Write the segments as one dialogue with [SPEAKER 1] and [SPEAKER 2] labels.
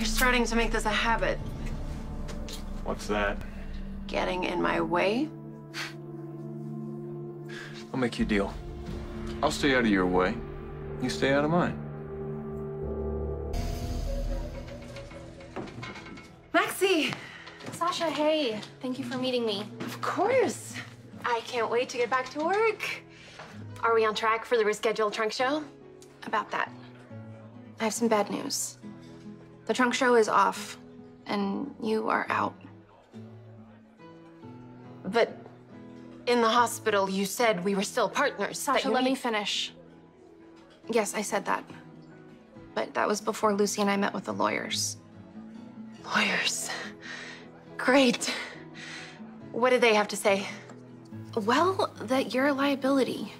[SPEAKER 1] You're starting to make this a habit.
[SPEAKER 2] What's that?
[SPEAKER 1] Getting in my way.
[SPEAKER 2] I'll make you a deal. I'll stay out of your way. You stay out of mine.
[SPEAKER 1] Maxie!
[SPEAKER 3] Sasha, hey. Thank you for meeting me.
[SPEAKER 1] Of course. I can't wait to get back to work. Are we on track for the rescheduled trunk show?
[SPEAKER 3] About that. I have some bad news. The trunk show is off, and you are out.
[SPEAKER 1] But in the hospital, you said we were still partners.
[SPEAKER 3] Sasha, let me finish. Yes, I said that. But that was before Lucy and I met with the lawyers.
[SPEAKER 1] Lawyers. Great. What did they have to say?
[SPEAKER 3] Well, that you're a liability.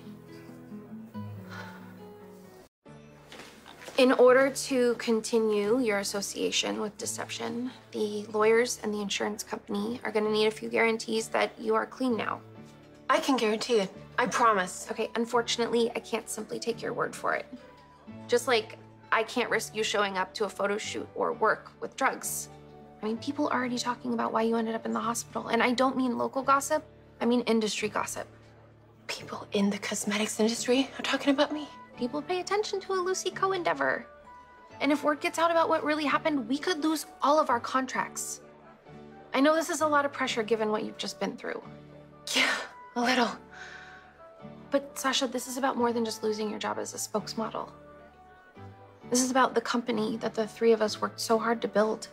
[SPEAKER 3] In order to continue your association with deception, the lawyers and the insurance company are going to need a few guarantees that you are clean now.
[SPEAKER 1] I can guarantee it. I promise.
[SPEAKER 3] Okay, unfortunately, I can't simply take your word for it. Just like I can't risk you showing up to a photo shoot or work with drugs. I mean, people are already talking about why you ended up in the hospital. And I don't mean local gossip, I mean industry gossip.
[SPEAKER 1] People in the cosmetics industry are talking about me.
[SPEAKER 3] People pay attention to a Lucy Coe endeavor. And if word gets out about what really happened, we could lose all of our contracts. I know this is a lot of pressure given what you've just been through.
[SPEAKER 1] Yeah, a little.
[SPEAKER 3] But Sasha, this is about more than just losing your job as a spokesmodel. This is about the company that the three of us worked so hard to build.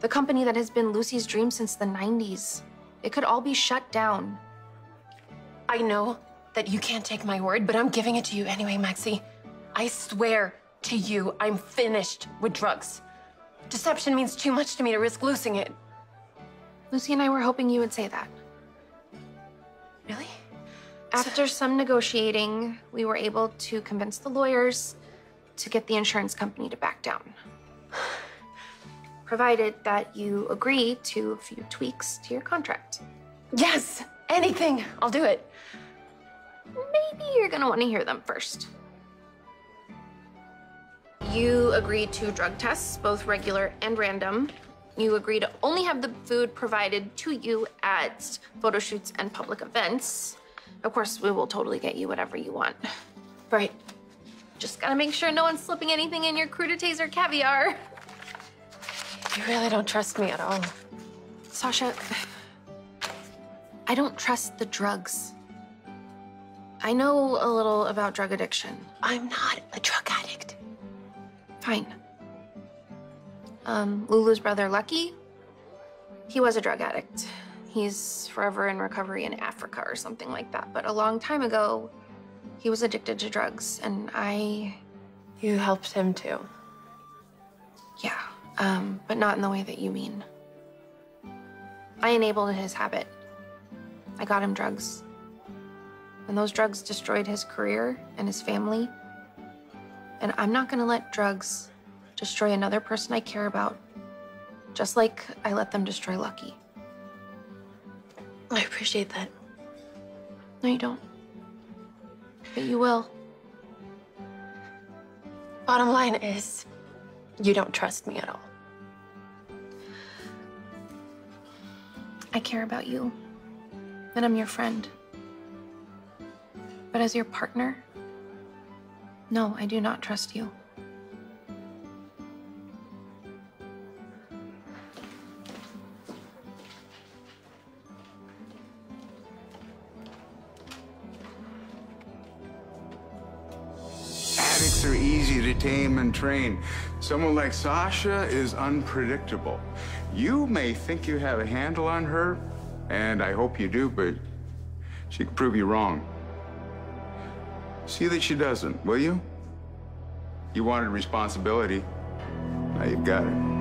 [SPEAKER 3] The company that has been Lucy's dream since the 90s. It could all be shut down.
[SPEAKER 1] I know that you can't take my word, but I'm giving it to you anyway, Maxie. I swear to you, I'm finished with drugs. Deception means too much to me to risk losing it.
[SPEAKER 3] Lucy and I were hoping you would say that.
[SPEAKER 1] Really?
[SPEAKER 3] After some negotiating, we were able to convince the lawyers to get the insurance company to back down. Provided that you agree to a few tweaks to your contract.
[SPEAKER 1] Yes, anything. I'll do it.
[SPEAKER 3] Maybe you're gonna wanna hear them first. You agree to drug tests, both regular and random. You agree to only have the food provided to you at photo shoots and public events. Of course, we will totally get you whatever you want.
[SPEAKER 1] Right.
[SPEAKER 3] Just gotta make sure no one's slipping anything in your crudités or caviar.
[SPEAKER 1] You really don't trust me at all.
[SPEAKER 3] Sasha, I don't trust the drugs. I know a little about drug addiction.
[SPEAKER 1] I'm not a drug addict.
[SPEAKER 3] Fine. Um, Lulu's brother, Lucky, he was a drug addict. He's forever in recovery in Africa or something like that. But a long time ago, he was addicted to drugs, and I,
[SPEAKER 1] You helped him too.
[SPEAKER 3] yeah, um, but not in the way that you mean. I enabled his habit. I got him drugs. And those drugs destroyed his career and his family. And I'm not gonna let drugs destroy another person I care about, just like I let them destroy Lucky.
[SPEAKER 1] I appreciate that.
[SPEAKER 3] No, you don't. But you will.
[SPEAKER 1] Bottom line is, you don't trust me at all.
[SPEAKER 3] I care about you. And I'm your friend. But as your partner, no, I do not trust you.
[SPEAKER 4] Addicts are easy to tame and train. Someone like Sasha is unpredictable. You may think you have a handle on her, and I hope you do, but she could prove you wrong. See that she doesn't, will you? You wanted responsibility. Now you've got it.